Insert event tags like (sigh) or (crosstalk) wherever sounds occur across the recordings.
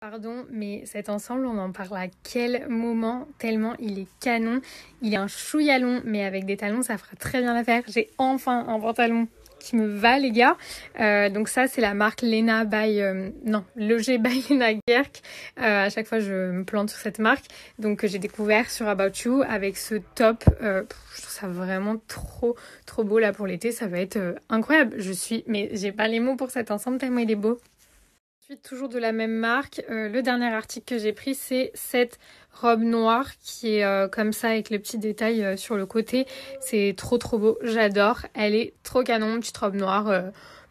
Pardon, mais cet ensemble, on en parle à quel moment Tellement il est canon. Il est un chouïa long, mais avec des talons, ça fera très bien l'affaire. J'ai enfin un pantalon qui me va, les gars. Euh, donc ça, c'est la marque Lena by... Euh, non, Loger by (laughs) Lena Gerk. Euh, à chaque fois, je me plante sur cette marque. Donc j'ai découvert sur About You avec ce top. je trouve ça vraiment trop, trop beau là pour l'été. Ça va être incroyable. Je suis... Mais j'ai pas les mots pour cet ensemble tellement il est beau toujours de la même marque. Euh, le dernier article que j'ai pris, c'est cette robe noire qui est euh, comme ça avec les petits détails euh, sur le côté. C'est trop trop beau, j'adore. Elle est trop canon, petite robe noire,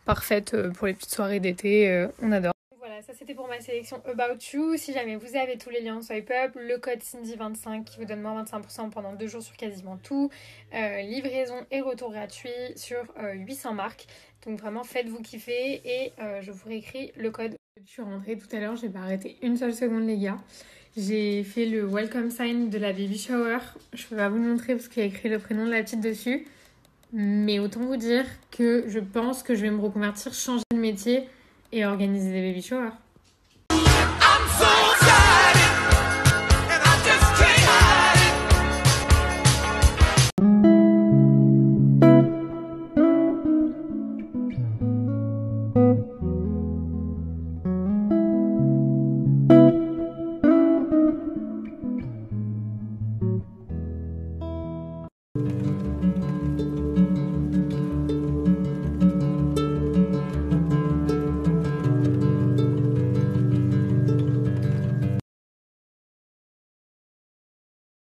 parfaite pour les petites soirées d'été, on adore. C'était pour ma sélection About You. Si jamais vous avez tous les liens swipe up, le code Cindy25 qui vous donne moins 25% pendant deux jours sur quasiment tout, livraison et retour gratuit sur 800 marques. Donc vraiment faites-vous kiffer et je vous réécris le code je suis rentrée tout à l'heure, j'ai pas arrêté une seule seconde les gars. J'ai fait le welcome sign de la baby shower. Je peux pas vous le montrer parce qu'il y a écrit le prénom de la petite dessus. Mais autant vous dire que je pense que je vais me reconvertir, changer de métier et organiser des baby showers.